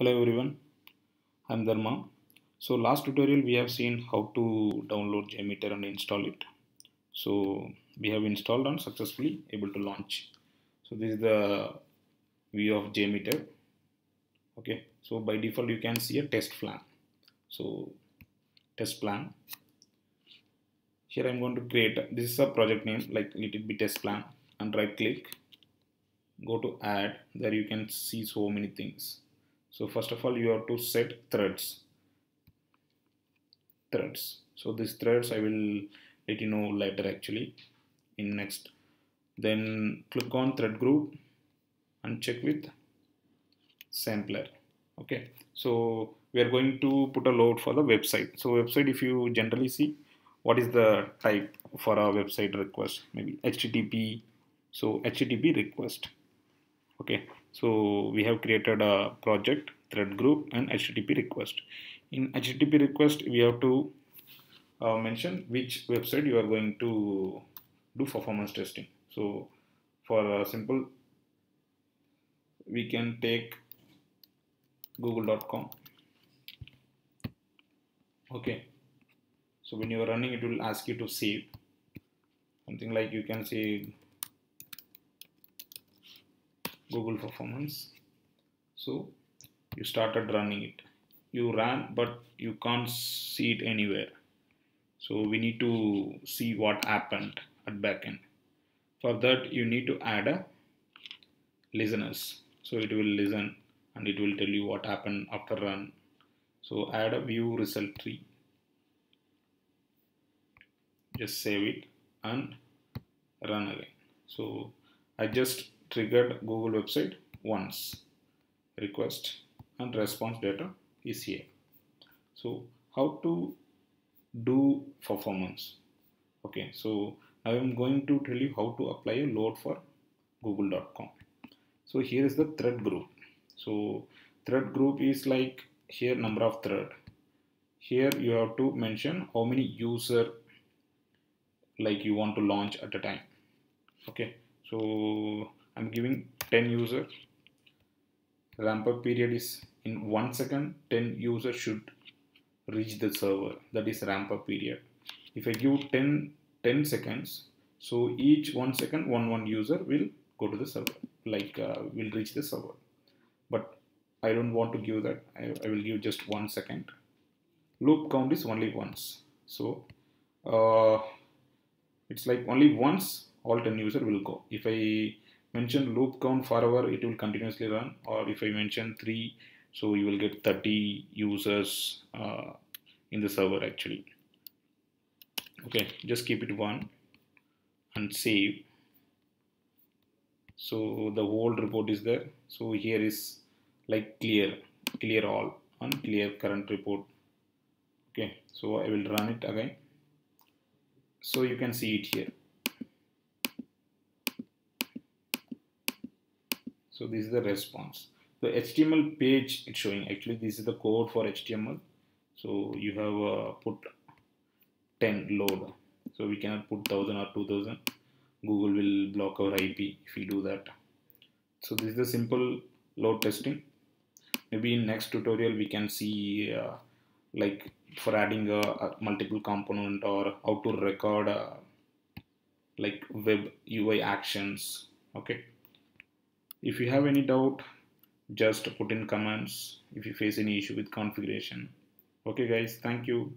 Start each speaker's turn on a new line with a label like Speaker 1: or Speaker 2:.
Speaker 1: Hello everyone, I'm Dharma. So last tutorial we have seen how to download JMeter and install it. So we have installed and successfully able to launch. So this is the view of JMeter. Okay, so by default you can see a test plan. So test plan. Here I'm going to create, this is a project name like little bit test plan and right click, go to add, there you can see so many things so first of all you have to set threads. Threads. So these threads i will let you know later actually in next. Then click on thread group and check with sampler. Okay. So we are going to put a load for the website. So website if you generally see what is the type for our website request? Maybe http so http request okay. So we have created a project thread group and http request. In http request we have to uh, mention which website you are going to do performance testing. So for a simple we can take google.com okay. So when you are running it will ask you to save. Something like you can say google performance. So you started running it. You ran but you can't see it anywhere. So we need to see what happened at backend for that you need to add a listeners. So it will listen and it will tell you what happened after run. So add a view result tree. Just save it and run again. So I just triggered Google website once. Request and response data is here. So how to do performance? Okay so I am going to tell you how to apply a load for google.com so here is the thread group. So thread group is like here number of thread. Here you have to mention how many user like you want to launch at a time. Okay so I'm giving 10 user ramp up period is in one second. 10 users should reach the server. That is ramp up period. If I give 10 10 seconds so each one second one one user will go to the server like uh, will reach the server. But I don't want to give that. I, I will give just one second. Loop count is only once. So uh, it's like only once all 10 user will go. If I mention loop count forever it will continuously run. Or if I mention 3 so you will get 30 users uh, in the server actually. Okay just keep it one and save. So the whole report is there. So here is like clear clear all and clear current report. Okay so I will run it again. So you can see it here so this is the response. The html page it's showing actually this is the code for html so you have uh, put 10 load. So we cannot put 1000 or 2000 google will block our ip if we do that. So this is the simple load testing. Maybe in next tutorial we can see uh, like for adding a, a, multiple component or how to record uh, like web ui actions. Okay if you have any doubt just put in comments. If you face any issue with configuration. Okay guys. Thank you